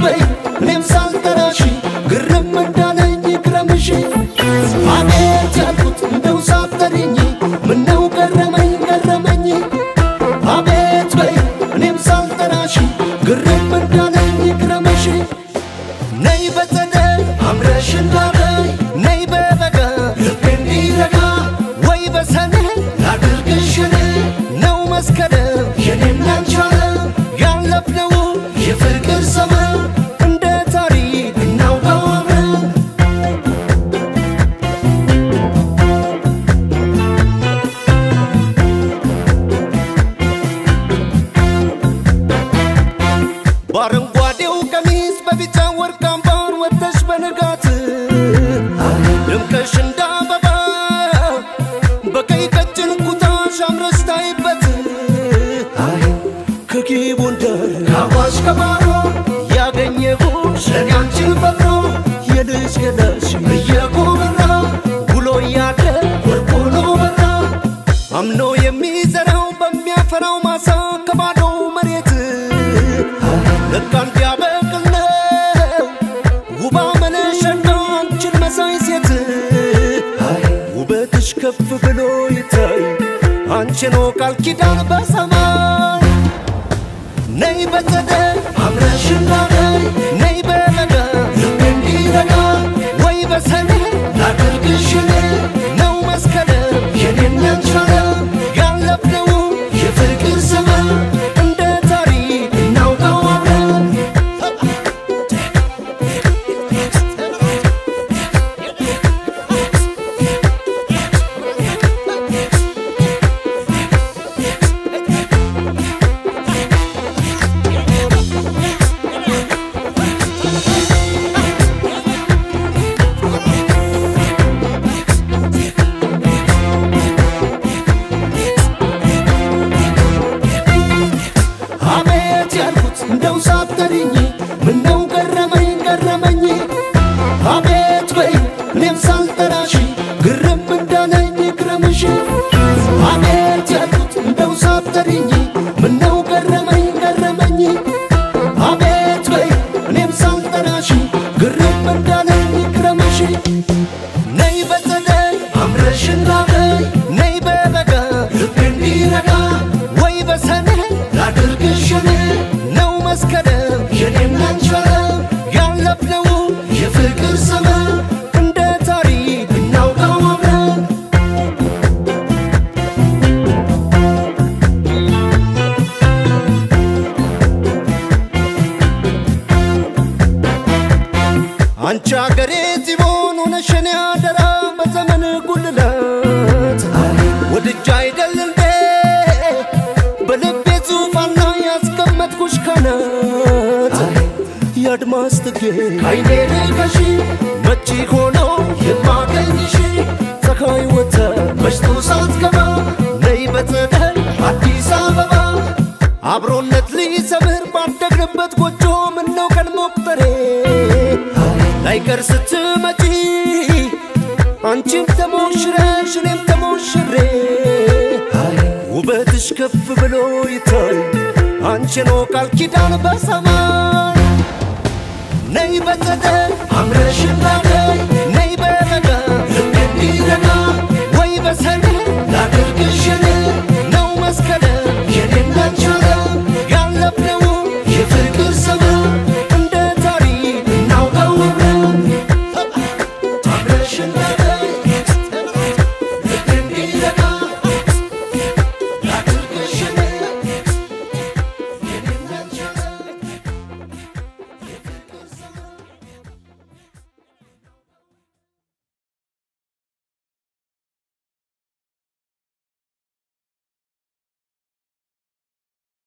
አትበይ እኔም ሳልጠራሽ ግርም እንዳለኝ ይግረምሽ አቤት ያልኩት እንደው ሳትጠሪኝ ምነው ገረመኝ ገረመኝ? አቤት በይ እኔም ሳልጠራሽ ግርም እንዳለኝ ይግረምሽ ነይ በጸደይ አምረሽ እንዳበይ ነይ በበጋ ልቤ እንዲረጋ ወይ በሰኔ ላድርግሽ እኔ ነው መስከረም የኔና አንቺ ዓለም ያለፍነው የፍቅር ዘመን ከጊቦንደር ከአዋሽ ከባሮ ያገኘሁሽ እኔ አንቺን ፈጥሮ የልጅ ገላሽ እየጎበራ ውሎ እያደር ወርቅ ሆኖ በራ። አምኖ የሚዘራው በሚያፈራው ማሳ ከባዶው መሬት ለካ እንዲያበቅል ውባ መነሸና አንቺን መሳይ ሴት ውበትሽ ከፍ ብሎ ይታይ አንቺ ነው ቃል ኪዳን በሰማይ ነይ በጸደይ አምረሽ ያልኩት እንደው አንቺ አገሬ ፂቦን ሆነሽ እኔ አደራ በዘመን ጉልላት ወድጃ አይደል እንዴ በልቤ ዙፋን ላይ ያስቀመጥኩሽ ካናት የአድማስ ትጌ ከአይኔ ርቀሽ መቼ ሆኖ የማገኝሽ ፀሐይ ወተ መሽቶ ሳትገባ ነይ በጸደይ አዲስ አበባ። አብሮነት ሊሰምር ባደግንበት ጎጆ ምነው ቀን መቁጠሬ ላይቀር ስትመጪ አንቺም ተሞሽረሽ እኔም ተሞሽሬ ውበትሽ ከፍ ብሎ ይታይ አንቺ ነው ቃል ኪዳን በሰማይ ነይ በጸደይ አምረሽ እንዳለይ